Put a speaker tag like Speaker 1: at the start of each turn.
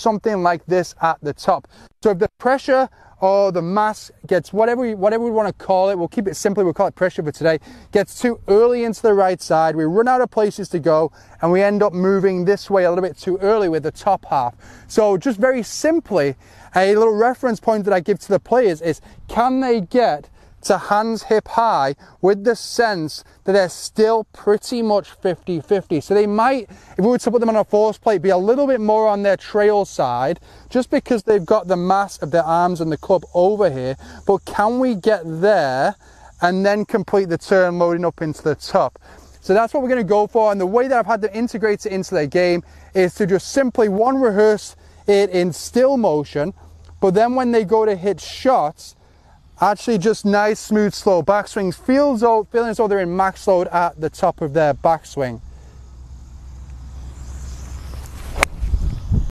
Speaker 1: something like this at the top. So if the pressure or the mass gets whatever we, whatever we want to call it, we'll keep it simply, we'll call it pressure for today, gets too early into the right side, we run out of places to go and we end up moving this way a little bit too early with the top half. So just very simply, a little reference point that I give to the players is can they get to hands hip high with the sense that they're still pretty much 50-50. So they might, if we were to put them on a force plate, be a little bit more on their trail side, just because they've got the mass of their arms and the club over here. But can we get there and then complete the turn loading up into the top? So that's what we're going to go for. And the way that I've had them integrate it into their game is to just simply one rehearse it in still motion, but then when they go to hit shots, Actually just nice, smooth, slow backswings. Feels feeling as though they're in max load at the top of their backswing.